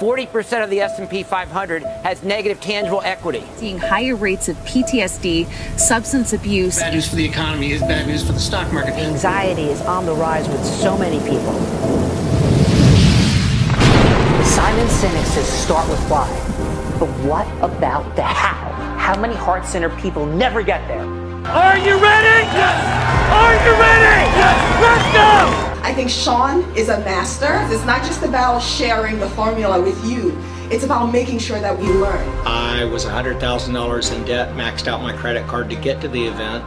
40% of the S&P 500 has negative tangible equity. Seeing higher rates of PTSD, substance abuse. Bad news for the economy is bad news for the stock market. Anxiety is on the rise with so many people. Simon Sinek says start with why. But what about the how? How many heart centered people never get there? Are you ready? Yes! Are you ready? Yes! Let's go! I think Sean is a master. It's not just about sharing the formula with you. It's about making sure that we learn. I was $100,000 in debt, maxed out my credit card to get to the event.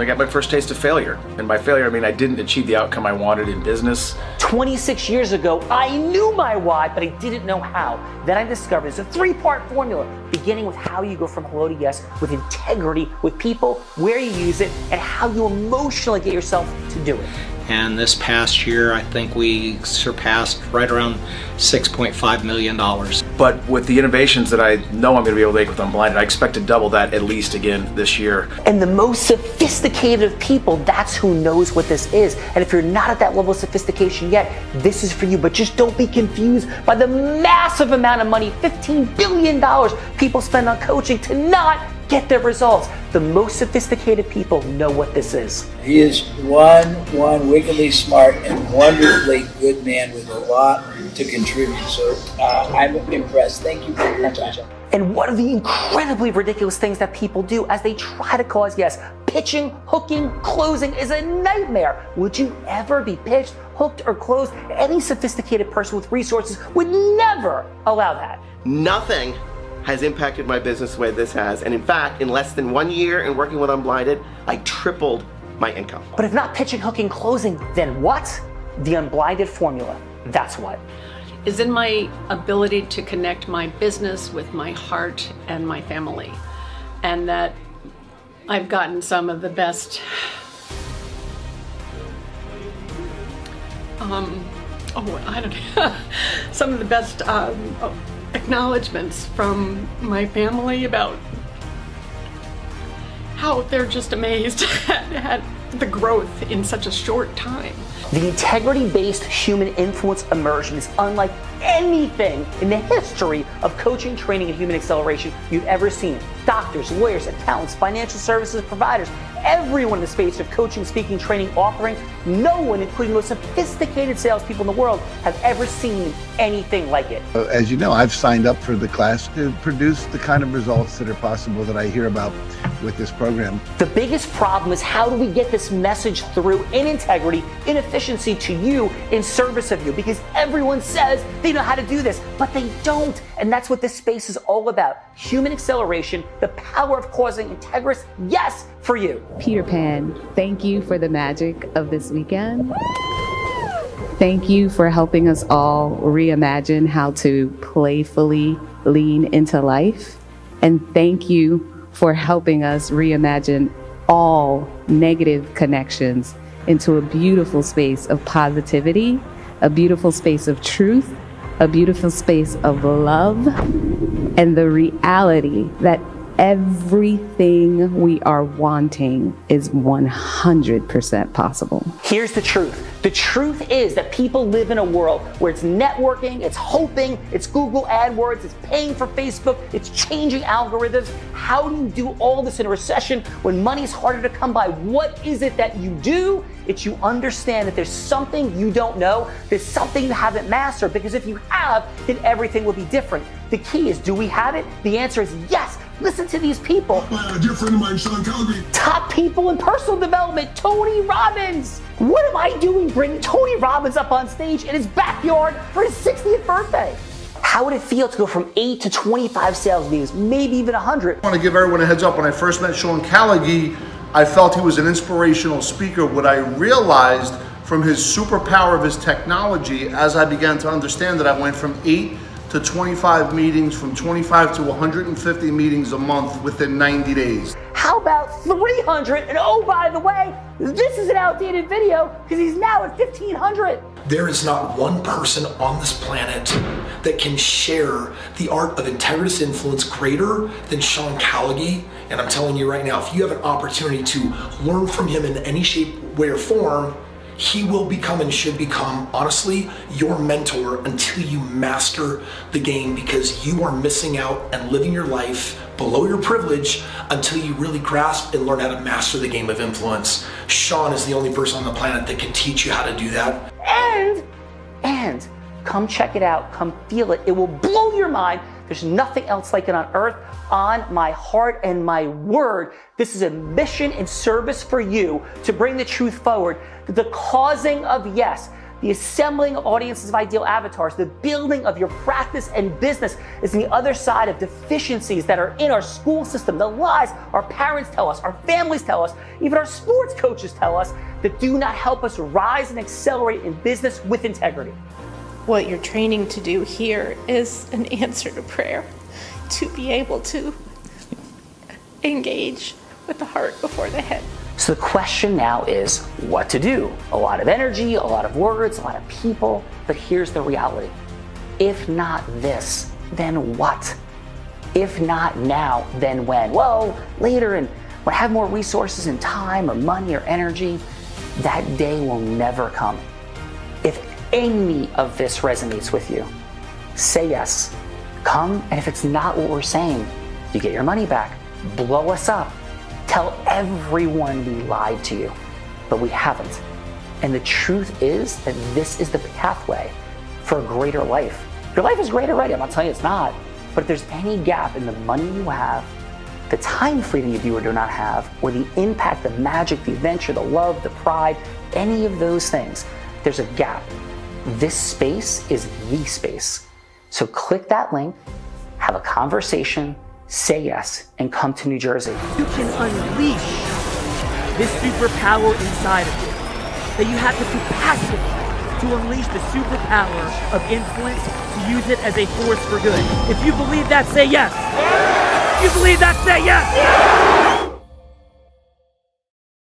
I got my first taste of failure. And by failure, I mean I didn't achieve the outcome I wanted in business. 26 years ago, I knew my why, but I didn't know how. Then I discovered it's a three part formula, beginning with how you go from hello to yes with integrity, with people, where you use it, and how you emotionally get yourself to do it. And this past year, I think we surpassed right around $6.5 million. But with the innovations that I know I'm going to be able to make with Unblinded, I expect to double that at least again this year. And the most sophisticated of people, that's who knows what this is. And if you're not at that level of sophistication yet, this is for you. But just don't be confused by the massive amount of money $15 billion people spend on coaching to not get their results. The most sophisticated people know what this is. He is one, one wickedly smart and wonderfully good man with a lot to contribute. So uh, I'm impressed. Thank you for your time. And what are the incredibly ridiculous things that people do as they try to cause yes? Pitching, hooking, closing is a nightmare. Would you ever be pitched, hooked, or closed? Any sophisticated person with resources would never allow that. Nothing has impacted my business the way this has. And in fact, in less than one year in working with Unblinded, I tripled my income. But if not pitching, hooking, closing, then what? The unblinded formula. That's what. Is in my ability to connect my business with my heart and my family. And that I've gotten some of the best um, oh, I don't know, some of the best um, oh, acknowledgments from my family about how they're just amazed at, at the growth in such a short time. The integrity based human influence immersion is unlike anything in the history of coaching, training, and human acceleration you've ever seen. Doctors, lawyers, accountants, financial services providers, everyone in the space of coaching, speaking, training, authoring, no one, including the most sophisticated salespeople in the world, have ever seen anything like it. Uh, as you know, I've signed up for the class to produce the kind of results that are possible that I hear about with this program. The biggest problem is how do we get this message through in integrity, in efficiency to you, in service of you? Because everyone says they know how to do this, but they don't. And that's what this space is all about human acceleration, the power of causing integrous yes for you. Peter Pan, thank you for the magic of this weekend. Thank you for helping us all reimagine how to playfully lean into life. And thank you for helping us reimagine all negative connections into a beautiful space of positivity, a beautiful space of truth, a beautiful space of love, and the reality that everything we are wanting is 100% possible. Here's the truth. The truth is that people live in a world where it's networking, it's hoping, it's Google AdWords, it's paying for Facebook, it's changing algorithms. How do you do all this in a recession when money's harder to come by? What is it that you do? It's you understand that there's something you don't know, there's something you haven't mastered, because if you have, then everything will be different. The key is do we have it? The answer is yes. Listen to these people. Uh, a dear friend of mine, Sean Callagy. Top people in personal development, Tony Robbins. What am I doing bringing Tony Robbins up on stage in his backyard for his 60th birthday? How would it feel to go from 8 to 25 sales meetings, maybe even 100? I want to give everyone a heads up. When I first met Sean Callagy, I felt he was an inspirational speaker. What I realized from his superpower of his technology, as I began to understand that I went from 8 to 25 meetings, from 25 to 150 meetings a month within 90 days. How about 300? And oh, by the way, this is an outdated video because he's now at 1500. There is not one person on this planet that can share the art of integritous influence greater than Sean Callagy. And I'm telling you right now, if you have an opportunity to learn from him in any shape, way, or form, he will become and should become, honestly, your mentor until you master the game because you are missing out and living your life below your privilege until you really grasp and learn how to master the game of influence. Sean is the only person on the planet that can teach you how to do that. And, and, come check it out, come feel it. It will blow your mind. There's nothing else like it on earth. On my heart and my word, this is a mission and service for you to bring the truth forward. That the causing of yes, the assembling of audiences of ideal avatars, the building of your practice and business is the other side of deficiencies that are in our school system, the lies our parents tell us, our families tell us, even our sports coaches tell us that do not help us rise and accelerate in business with integrity. What you're training to do here is an answer to prayer, to be able to engage with the heart before the head. So the question now is what to do? A lot of energy, a lot of words, a lot of people, but here's the reality. If not this, then what? If not now, then when? Well, later and when I have more resources and time or money or energy, that day will never come. Any of this resonates with you, say yes. Come, and if it's not what we're saying, you get your money back. Blow us up. Tell everyone we lied to you, but we haven't. And the truth is that this is the pathway for a greater life. Your life is great already, I'm not telling you it's not. But if there's any gap in the money you have, the time freedom you do or do not have, or the impact, the magic, the adventure, the love, the pride, any of those things, there's a gap. This space is the space. So click that link, have a conversation, say yes, and come to New Jersey. You can unleash this superpower inside of you. That you have the capacity to unleash the superpower of influence to use it as a force for good. If you believe that, say yes. If you believe that, say yes.